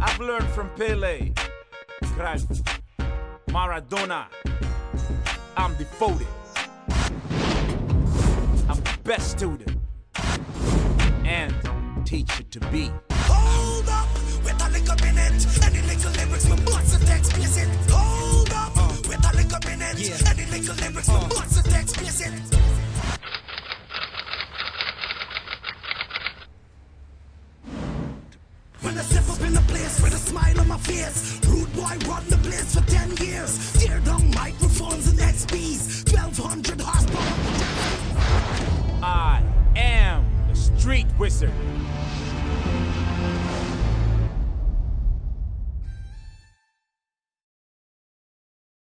I've learned from Pele, Cruyff, Maradona. I'm devoted. I'm the best student and teacher to be. Hold up, with a little minute. Any little lyrics, my butts are explicit. Hold up, uh. with a little minute. Any little lyrics, my butts Wizard.